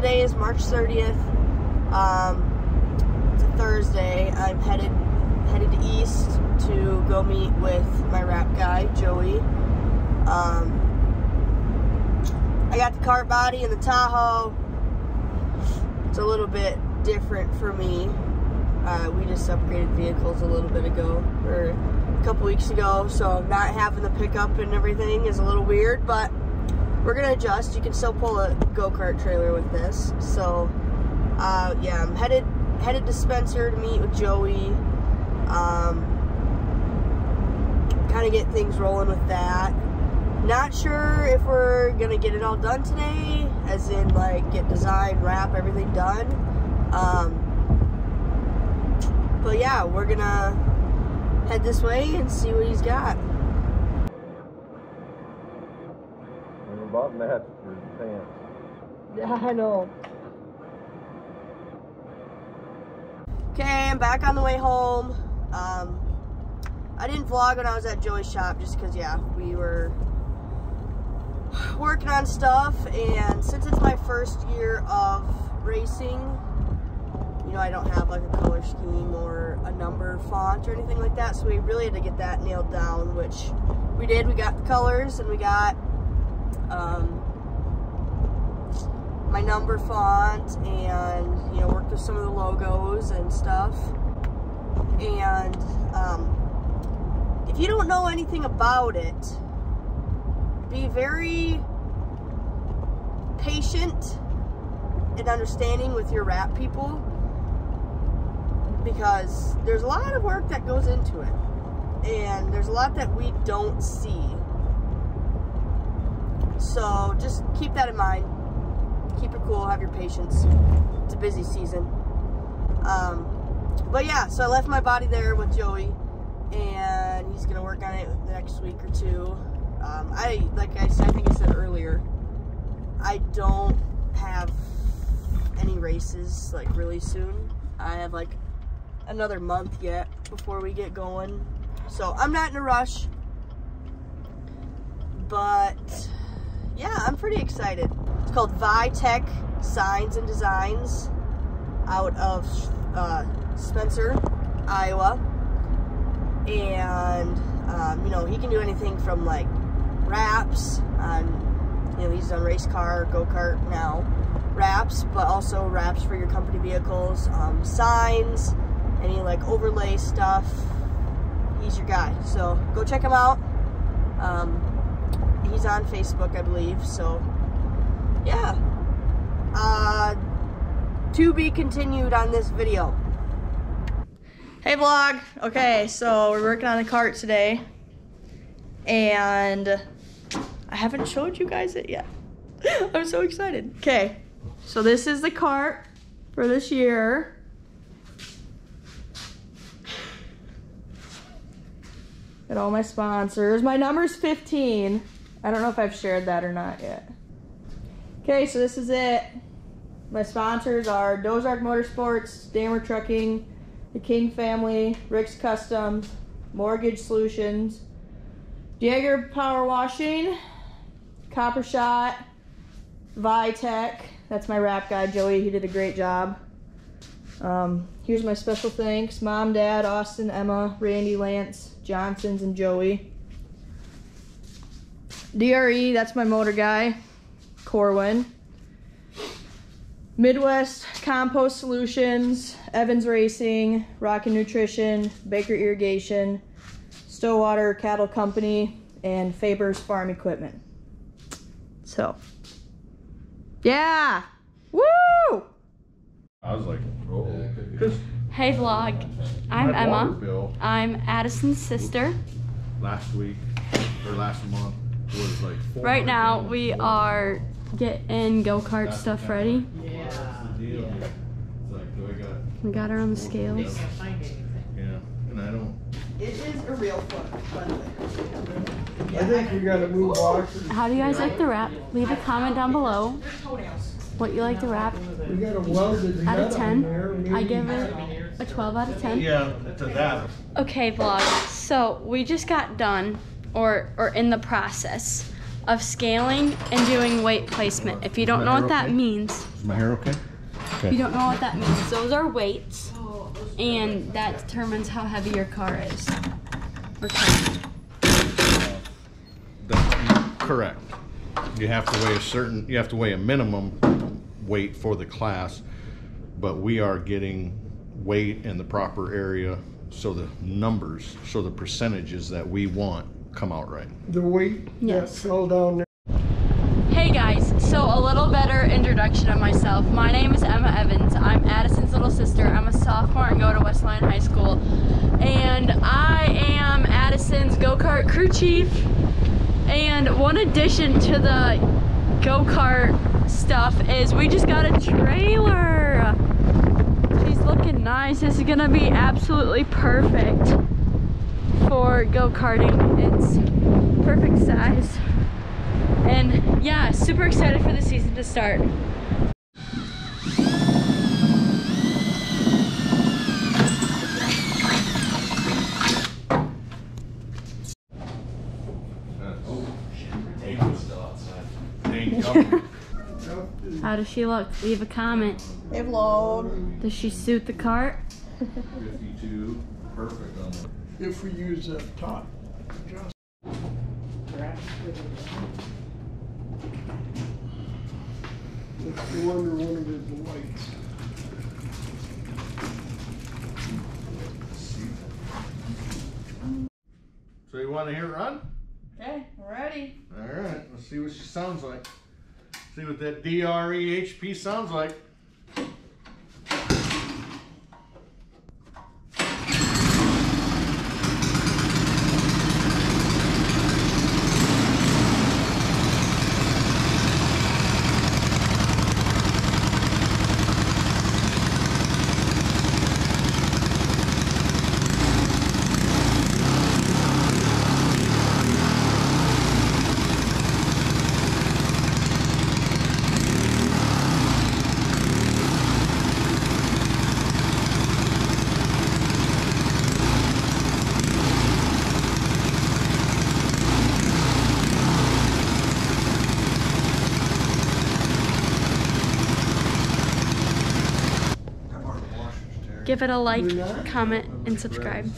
today is March 30th. Um, it's a Thursday. I'm headed headed east to go meet with my wrap guy, Joey. Um, I got the car body and the Tahoe. It's a little bit different for me. Uh, we just upgraded vehicles a little bit ago, or a couple weeks ago, so not having the pickup and everything is a little weird, but we're gonna adjust. You can still pull a go-kart trailer with this. So, uh, yeah, I'm headed headed to Spencer to meet with Joey. Um, kind of get things rolling with that. Not sure if we're gonna get it all done today, as in like get design, wrap, everything done. Um, but yeah, we're gonna head this way and see what he's got. When you bought that for pants. Yeah, I know. Okay, I'm back on the way home. Um, I didn't vlog when I was at Joey's shop just because, yeah, we were working on stuff. And since it's my first year of racing, you know, I don't have like a color scheme or a number font or anything like that. So we really had to get that nailed down, which we did. We got the colors and we got um, my number font and, you know, worked with some of the logos and stuff. And um, if you don't know anything about it, be very patient and understanding with your wrap people because there's a lot of work that goes into it and there's a lot that we don't see so just keep that in mind. Keep it cool. Have your patience. It's a busy season. Um, but yeah so I left my body there with Joey and he's gonna work on it the next week or two. Um, I like I, said, I think I said earlier I don't have any races like really soon. I have like another month yet before we get going. So I'm not in a rush. But yeah, I'm pretty excited. It's called Vitech Signs and Designs out of uh, Spencer, Iowa. And, um, you know, he can do anything from like wraps on, you know, he's done race car, go-kart now, wraps, but also wraps for your company vehicles, um, signs, any like overlay stuff, he's your guy. So go check him out. Um, he's on Facebook, I believe. So yeah. Uh, to be continued on this video. Hey vlog. Okay, so we're working on a cart today. And I haven't showed you guys it yet. I'm so excited. Okay, so this is the cart for this year. Got all my sponsors. My number's 15. I don't know if I've shared that or not yet. Okay, so this is it. My sponsors are Dozark Motorsports, Dammer Trucking, the King Family, Rick's Customs, Mortgage Solutions, Jaeger Power Washing, Coppershot, Vitech. That's my wrap guy, Joey. He did a great job. Um, here's my special thanks. Mom, Dad, Austin, Emma, Randy, Lance, Johnsons, and Joey. DRE, that's my motor guy, Corwin. Midwest Compost Solutions, Evans Racing, Rockin' Nutrition, Baker Irrigation, Stowater Cattle Company, and Faber's Farm Equipment. So, yeah! Woo! I was like, oh. Hey vlog, I'm Emma. I'm Addison's sister. Last week, or last month, was like Right now, we are getting go-kart stuff ready. We got her on the scales. Yeah, and I don't. It is a real foot, by the way. I think we gotta move boxes. How do you guys like the wrap? Leave a comment down below what you like the wrap. We gotta weld Out of 10, I give it a 12 out of 10. Yeah, to that. Okay, vlog. So we just got done, or or in the process of scaling and doing weight placement. If you don't know what that means, Is my hair okay? if you don't know what that means, those are weights, and that determines how heavy your car is. Or can. That's correct. You have to weigh a certain, you have to weigh a minimum weight for the class, but we are getting weight in the proper area so the numbers, so the percentages that we want come out right. The weight that Yes. fell down there. Hey guys, so a little better introduction of myself. My name is Emma Evans. I'm Addison's little sister. I'm a sophomore and go to West Lyon High School. And I am Addison's go-kart crew chief. And one addition to the go-kart stuff is we just got a trailer. She's looking nice. This is gonna be absolutely perfect for go-karting. It's perfect size. And yeah, super excited for the season to start. How does she look? Leave a comment. Hey, vlog. Does she suit the cart? Fifty-two, perfect on the. If we use that top. Just If you wonder one of his lights. So you wanna hear it run? Okay, ready. All right, let's see what she sounds like. See what that DREHP sounds like. Give it a like, comment, and subscribe.